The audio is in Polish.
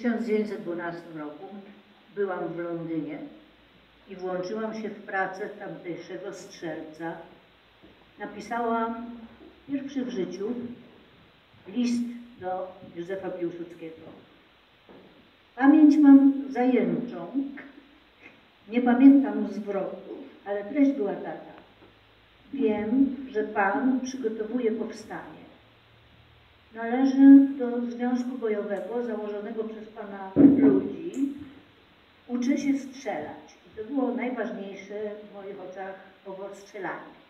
1912 roku byłam w Londynie i włączyłam się w pracę tamtejszego strzelca. Napisałam pierwszy w życiu list do Józefa Piłsudskiego. Pamięć mam zajęczą, nie pamiętam zwrotu, ale treść była taka. Wiem, że Pan przygotowuje powstanie. Należę do związku bojowego założonego przez Pana ludzi. Uczę się strzelać. I to było najważniejsze w moich oczach owo strzelanie.